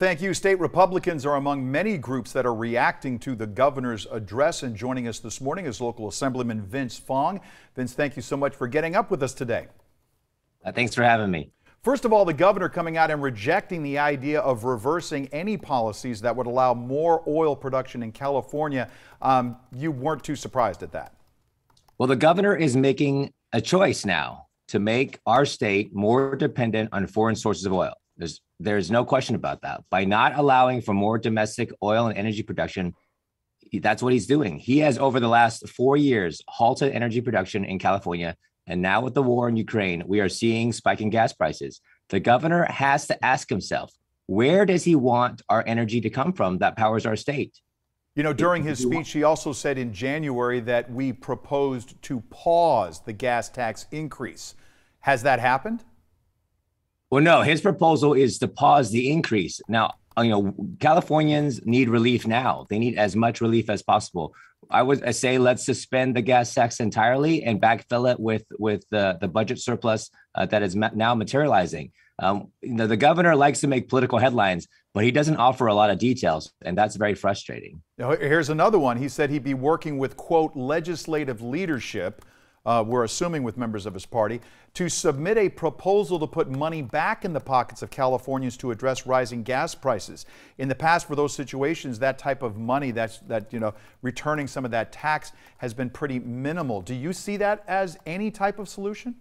Thank you. State Republicans are among many groups that are reacting to the governor's address. And joining us this morning is local Assemblyman Vince Fong. Vince, thank you so much for getting up with us today. Uh, thanks for having me. First of all, the governor coming out and rejecting the idea of reversing any policies that would allow more oil production in California. Um, you weren't too surprised at that. Well, the governor is making a choice now to make our state more dependent on foreign sources of oil. There's there's no question about that. By not allowing for more domestic oil and energy production, that's what he's doing. He has over the last 4 years halted energy production in California and now with the war in Ukraine, we are seeing spiking gas prices. The governor has to ask himself, where does he want our energy to come from that powers our state? You know, during his speech, he also said in January that we proposed to pause the gas tax increase. Has that happened? Well, no, his proposal is to pause the increase. Now, you know, Californians need relief now. They need as much relief as possible. I would say let's suspend the gas tax entirely and backfill it with with the the budget surplus uh, that is ma- now materializing. Um, you know, the governor likes to make political headlines, but he doesn't offer a lot of details, and that's very frustrating. Now, here's another one. He said he'd be working with quote legislative leadership uh, we're assuming with members of his party, to submit a proposal to put money back in the pockets of Californians to address rising gas prices. In the past, for those situations, that type of money, that's, that, you know, returning some of that tax has been pretty minimal. Do you see that as any type of solution?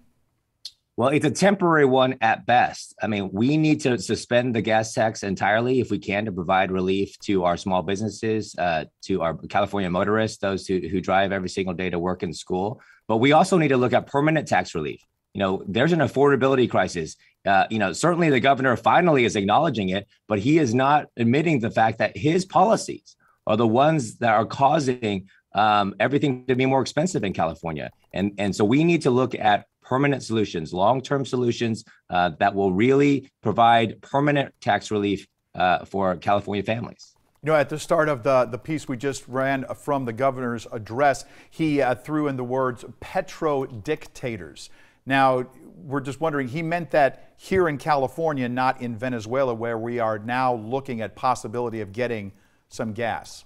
Well, it's a temporary one at best. I mean, we need to suspend the gas tax entirely if we can to provide relief to our small businesses, uh, to our California motorists, those who, who drive every single day to work and school. But we also need to look at permanent tax relief. You know, there's an affordability crisis. Uh, you know, certainly the governor finally is acknowledging it, but he is not admitting the fact that his policies are the ones that are causing um, everything to be more expensive in California. And, and so we need to look at permanent solutions, long term solutions uh, that will really provide permanent tax relief uh, for California families. You know, at the start of the, the piece we just ran from the governor's address, he uh, threw in the words petro dictators. Now, we're just wondering, he meant that here in California, not in Venezuela, where we are now looking at possibility of getting some gas.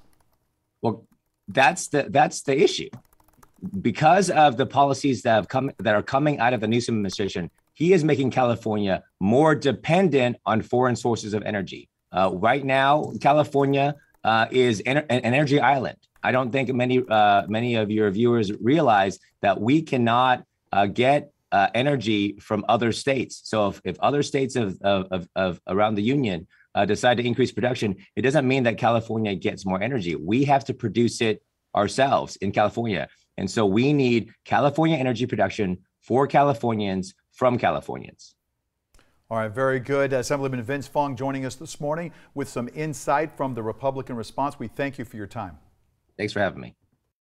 Well, that's the that's the issue because of the policies that have come that are coming out of the Newsom administration, he is making California more dependent on foreign sources of energy. Uh, right now, California uh, is an energy island. I don't think many uh, many of your viewers realize that we cannot uh, get uh, energy from other states. So if, if other states of, of, of around the union uh, decide to increase production, it doesn't mean that California gets more energy. We have to produce it ourselves in California. And so we need California energy production for Californians from Californians. All right, very good. Assemblyman Vince Fong joining us this morning with some insight from the Republican response. We thank you for your time. Thanks for having me.